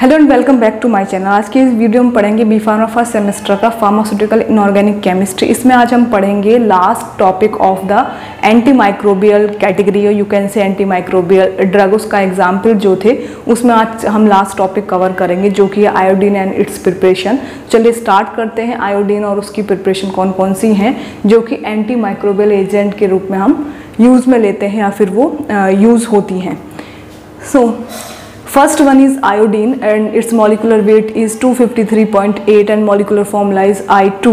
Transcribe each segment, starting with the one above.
Hello and welcome back to my channel आज के इस वीडियो में पढ़ेंगे बी फार्मा फर्स्ट सेमेस्टर का फार्मास्यूटिकल इनऑर्गेनिक केमिस्ट्री इसमें आज हम पढ़ेंगे last topic of the anti microbial category और you can say anti microbial drug उसका एग्जाम्पल जो थे उसमें आज हम लास्ट टॉपिक कवर करेंगे जो कि आयोडीन एंड इट्स प्रिपरेशन चलिए स्टार्ट करते हैं आयोडीन और उसकी प्रिपरेशन कौन कौन सी हैं जो कि एंटी माइक्रोबियल एजेंट के रूप में हम यूज़ में लेते हैं या फिर वो यूज़ होती हैं so so, First one is iodine and its molecular weight is 253.8 and molecular formula I two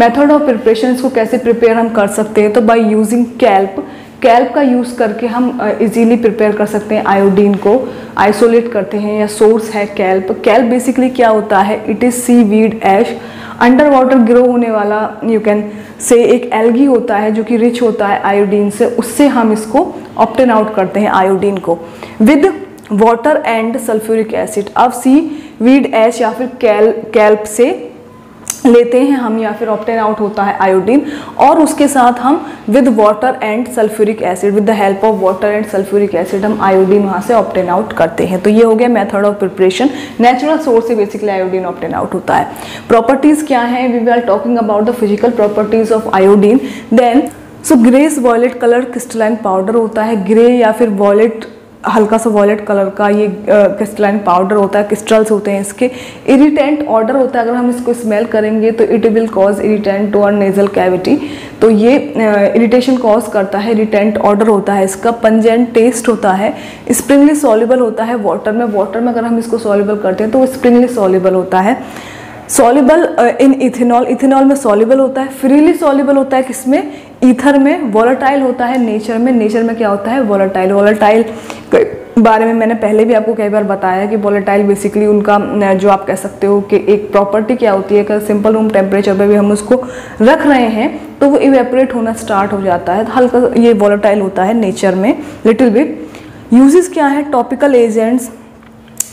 method of preparation को कैसे प्रिपेयर हम कर सकते हैं तो बाई यूजिंग कैल्प कैल्प का यूज़ करके हम इजीली प्रिपेयर कर सकते हैं आयोडीन को आइसोलेट करते हैं या सोर्स है कैल्प कैल्प बेसिकली क्या होता है it is sea weed ash under water grow होने वाला यू कैन से एक एल्गी होता है जो कि रिच होता है आयोडीन से उससे हम इसको ऑप्टेन आउट करते हैं आयोडीन को with water and sulphuric acid अब सी वीड एच या फिर कैल कैल्प से लेते हैं हम या फिर ऑप्टेन आउट होता है आयोडीन और उसके साथ हम with water and sulphuric acid with the help of water and sulphuric acid हम आयोडीन वहाँ से ऑप्टेन आउट करते हैं तो ये हो गया method of preparation natural source से बेसिकली आयोडीन ऑप्टेन आउट होता है प्रॉपर्टीज़ क्या है we we are talking about the physical properties of iodine then so greyish violet colour crystalline powder होता है ग्रे या फिर वॉयलेट हल्का सा वॉलेट कलर का ये क्रिस्टलाइन पाउडर होता है क्रिस्टल्स होते हैं इसके इरीटेंट ऑर्डर होता है अगर हम इसको स्मेल करेंगे तो इट विल कॉज टू और नेजल कैविटी तो ये इरीटेशन कॉज करता है इरीटेंट ऑर्डर होता है इसका पंजेंट टेस्ट होता है स्प्रिंगली सॉल्यूबल होता है वाटर में वाटर में अगर हम इसको सॉल्यूबल करते हैं तो वो स्प्रिंगली सॉल्यूबल होता है सॉल्यूबल इन इथेनॉल इथेनॉल में सॉल्यूबल होता है फ्रीली सॉल्यूबल होता है किसमें ईथर में वॉलेटाइल होता है नेचर में नेचर में क्या होता है वॉलेटाइल वॉलेटाइल बारे में मैंने पहले भी आपको कई बार बताया कि वॉलेटाइल बेसिकली उनका जो आप कह सकते हो कि एक प्रॉपर्टी क्या होती है कि सिंपल रूम टेम्परेचर पर भी हम उसको रख रहे हैं तो वो इवेपरेट होना स्टार्ट हो जाता है हल्का ये वॉलेटाइल होता है नेचर में लिटिल बिट यूजेस क्या है topical agents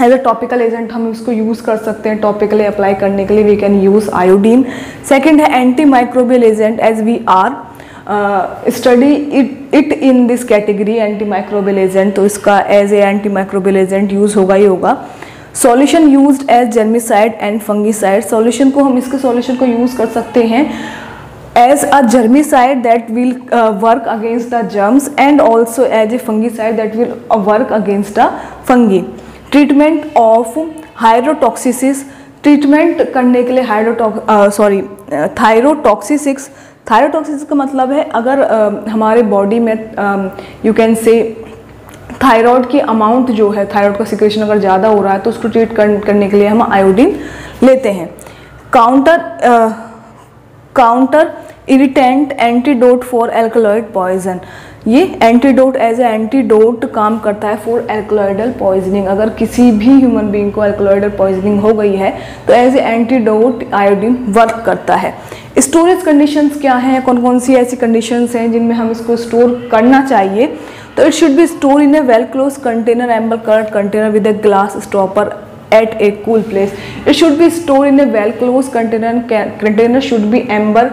as a topical agent हम इसको यूज़ कर सकते हैं टॉपिकली अप्लाई करने के लिए we can use iodine second है anti microbial agent as we are study it it in this category anti microbial agent तो इसका as a anti microbial agent use होगा ही होगा solution used as germicide and fungicide solution को हम इसके solution को यूज़ कर सकते हैं as a germicide that will work against the germs and also as a a that will work against the fungi treatment of हाइड्रोटॉक्सिस treatment करने के लिए हाइड्रोटॉक सॉरी थायरोटॉक्सिसिक्स थायरोटॉक्सिस का मतलब है अगर आ, हमारे बॉडी में यू कैन से थायराइड की अमाउंट जो है थायराइड का सिक्रेशन अगर ज़्यादा हो रहा है तो उसको ट्रीट कर, करने के लिए हम आयोडीन लेते हैं counter counter irritant antidote for alkaloid poison ये एंटीडोट एज ए एंटीडोट काम करता है फॉर एल्कोलॉइडल पॉइजनिंग अगर किसी भी ह्यूमन बींग को एल्कोलॉइडल पॉइजनिंग हो गई है तो as a antidote iodine work करता है स्टोरेज कंडीशंस क्या हैं कौन कौन सी ऐसी कंडीशंस हैं जिनमें हम इसको स्टोर करना चाहिए तो it should be store in a well close container amber coloured container with a glass stopper at a cool place it should be store in a well close container container should be amber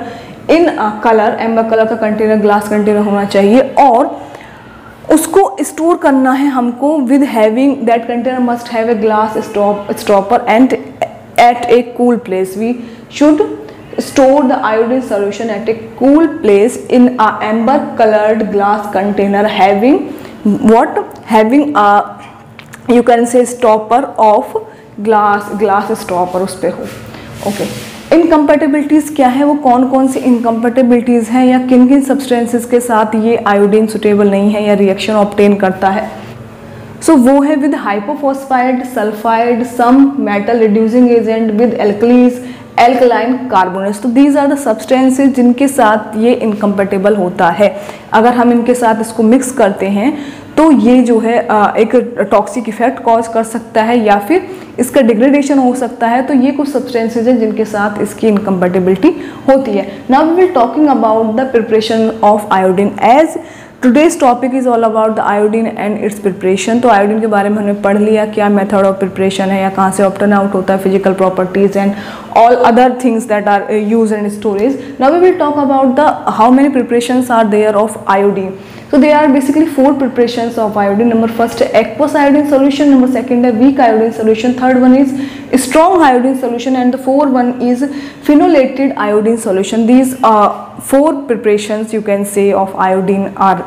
in colour amber colour का container glass container होना चाहिए और उसको store करना है हमको with having that container must have a glass stopper and at a cool place we should store the iodine solution at a cool place in a amber coloured glass container having what having a you can say stopper of glass glass stopper उस पर हो okay इनकम्पेटिबिलिटीज़ क्या है वो कौन कौन सी इनकम्पेटेबिलिटीज हैं या किन किन सब्सटेंसेज के साथ ये आयोडीन सुटेबल नहीं है या रिएक्शन ऑप्टेन करता है सो so, वो है with hypophosphite sulphide some metal reducing agent with alkalies alkaline carbonates तो दीज आर द सब्सटेंसेज जिनके साथ ये इनकम्पेटेबल होता है अगर हम इनके साथ इसको मिक्स करते हैं तो ये जो है एक टॉक्सिक इफेक्ट कॉज कर सकता है या फिर इसका डिग्रेडेशन हो सकता है तो ये कुछ सब्सटेंसेज हैं जिनके साथ इसकी इनकम्पेटेबिलिटी होती है now we will talking about the preparation of iodine as today's topic is all about the iodine and its preparation तो आयोडीन के बारे में हमने पढ़ लिया क्या मेथड ऑफ प्रिपरेशन है या कहाँ से ऑप्टन आउट होता है physical properties and all other things that are use and storage now we will talk about the how many preparation are there of iodine so they are basically four preparations of iodine number first aqueous iodine solution number second a weak iodine solution third one is strong iodine solution and the fourth one is phenolated iodine solution these are four preparations you can say of iodine are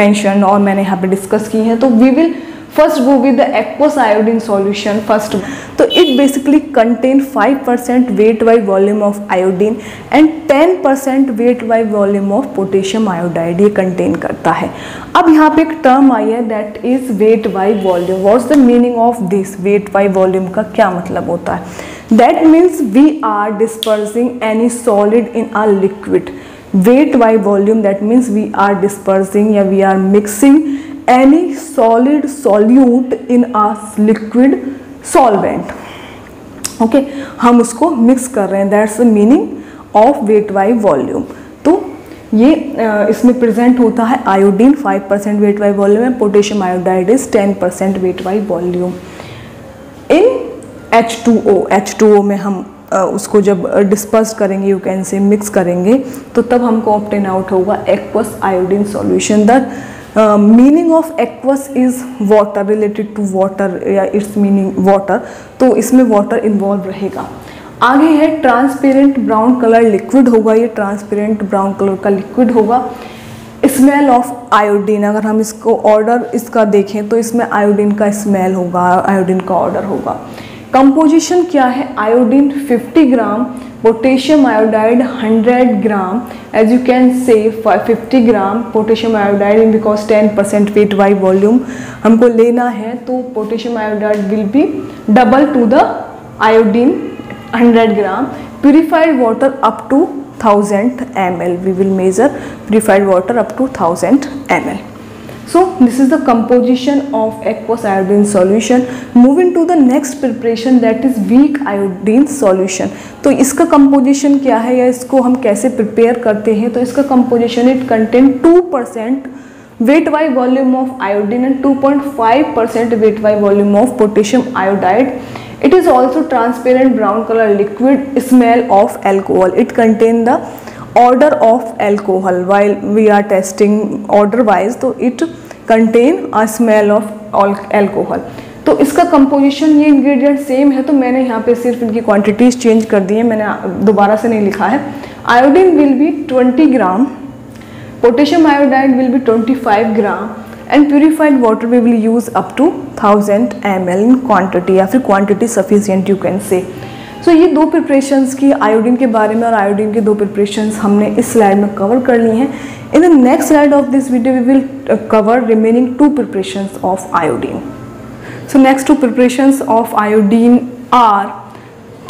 mentioned और मैंने यहाँ पे discuss की हैं तो we will first go with aqueous iodine solution first तो it basically contain 5% percent weight by volume of iodine and 10% percent weight by volume of potassium iodide ये contain करता है अब यहाँ पे एक टर्म आई है that is weight by volume what the meaning of this weight by volume का क्या मतलब होता है that means we are dispersing any solid in or liquid weight by volume that means we are dispersing या we are mixing any solid solute in a liquid solvent okay हम उसको mix कर रहे हैं that's the meaning of weight by volume तो ये इसमें present होता है iodine 5 percent weight by volume and potassium iodide is 10 percent weight by volume in H2O H2O में हम उसको जब डिस्पर्स करेंगे यू कैन से मिक्स करेंगे तो तब हमको ऑप्टेन आउट होगा aqueous iodine solution that meaning of aqueous is water related to water या इट्स मीनिंग वाटर तो इसमें वाटर इन्वॉल्व रहेगा आगे है ट्रांसपेरेंट ब्राउन कलर लिक्विड होगा ये ट्रांसपेरेंट ब्राउन कलर का लिक्विड होगा स्मेल ऑफ आयोडीन अगर हम इसको ऑर्डर इसका देखें तो इसमें आयोडीन का स्मेल होगा आयोडीन का ऑर्डर होगा कंपोजिशन क्या है iodine 50 gram potassium iodide 100 gram as you can say 50 gram potassium iodide in because 10 percent weight by volume हमको लेना है तो potassium iodide will be double to the iodine 100 gram purified water up to L we will measure purified water up to thousand M L so this is the composition of aqueous iodine solution moving to the next preparation that is weak iodine solution तो इसका composition क्या है या इसको हम कैसे prepare करते हैं तो इसका composition it contain 2 percent weight by volume of iodine and 2.5 percent weight by volume of potassium iodide it is also transparent brown color liquid smell of alcohol it contain the order of alcohol while we are testing order wise तो it contain a smell of alcohol तो इसका composition ये ingredient same है तो मैंने यहाँ पे सिर्फ इनकी क्वांटिटीज़ चेंज कर दी है मैंने दोबारा से नहीं लिखा है iodine will be 20 gram potassium iodide will be 25 gram and purified water we will use up to 1000 M in quantity या फिर क्वान्टिटी सफिशियंट यू कैन से सो so, ये दो प्रिपरेशंस की आयोडीन के बारे में और आयोडीन के दो प्रिपरेशंस हमने इस स्लाइड में कवर कर ली हैं in the next slide of this video we will cover remaining two preparations of iodine so next two preparations of iodine are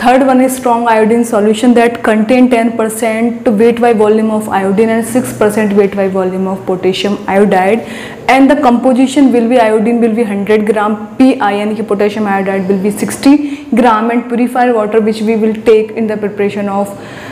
Third one is strong iodine solution that contain 10% weight by volume of iodine and 6% weight by volume of potassium iodide, and the composition will be iodine will be 100 gram, PiN potassium iodide will be 60 gram, and purified water which we will take in the preparation of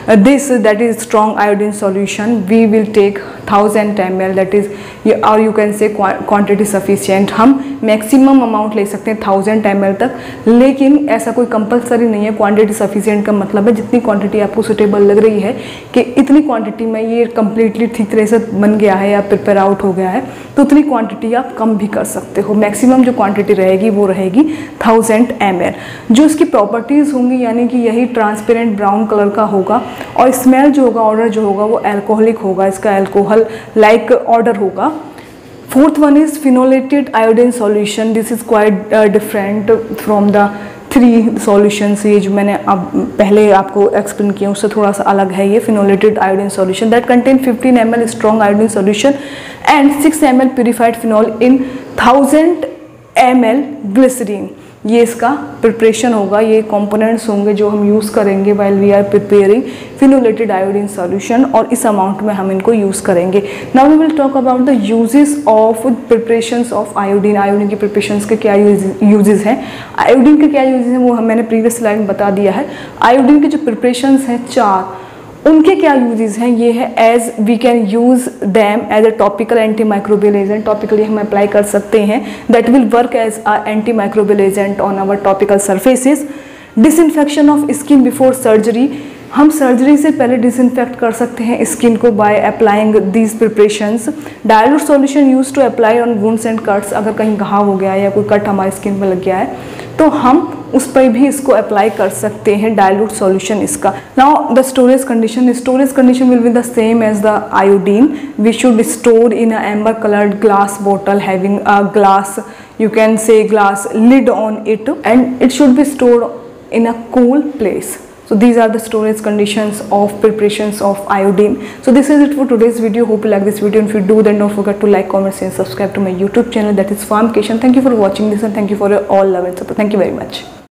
uh, that is strong iodine solution, we will take 1000 ml, that is और you can say quantity sufficient हम maximum amount ले सकते हैं thousand M तक लेकिन ऐसा कोई compulsory नहीं है क्वांटिटी सफिशियंट का मतलब है जितनी क्वांटिटी आपको सुटेबल लग रही है कि इतनी क्वांटिटी में ये कम्प्लीटली ठीक तरह से बन गया है या प्रिपेयर आउट हो गया है तो उतनी क्वान्टिटी आप कम भी कर सकते हो मैक्सिमम जो क्वान्टिटी रहेगी वो रहेगी थाउजेंड एम जो इसकी प्रॉपर्टीज़ होंगी यानी कि यही ट्रांसपेरेंट ब्राउन कलर का होगा और स्मेल जो होगा ऑर्डर जो होगा वो एल्कोहलिक होगा इसका एल्कोहल लाइक ऑर्डर होगा Fourth one is phenolated iodine solution. This is quite uh, different from the three solutions ये जो मैंने अब पहले आपको एक्सप्लेन किया उससे थोड़ा सा अलग है ये phenolated iodine solution that contain 15 M L strong iodine solution and 6 M L purified phenol in 1000 M L glycerin ये इसका प्रिपरेशन होगा ये कंपोनेंट्स होंगे जो हम यूज़ करेंगे while we are preparing phenolated iodine solution और इस अमाउंट में हम इनको यूज़ करेंगे now we will talk about the uses of preparation of iodine iodine के प्रिपरेशन के क्या यूजेस हैं आयोडीन के क्या यूजेस हैं वो हम मैंने प्रीवियस लाइन में बता दिया है आयोडीन के जो प्रिपरेशन हैं चार उनके क्या यूजेज हैं ये है as we can use them as a topical anti microbial agent topically हम अप्लाई कर सकते हैं that will work as our anti microbial agent on our topical surfaces infection of skin before surgery हम surgery से पहले disinfect कर सकते हैं स्किन को by applying these preparations dilute solution use to apply on wounds and cuts अगर कहीं घाव हो गया है या कोई कट हमारे स्किन पर लग गया है तो हम उस पर भी इसको अप्लाई कर सकते हैं डायलूट सॉल्यूशन इसका now the storage condition storage condition will be the same as the iodine we should store in a amber coloured glass bottle having a glass you can say glass lid on it and it should be store in a cool place so these are the storage conditions of preparations of iodine so this is it for today's video hope you like this video and if you do then don't forget to like comment and subscribe to my youtube channel that is farm farmcation thank you for watching this and thank you for your all love and support thank you very much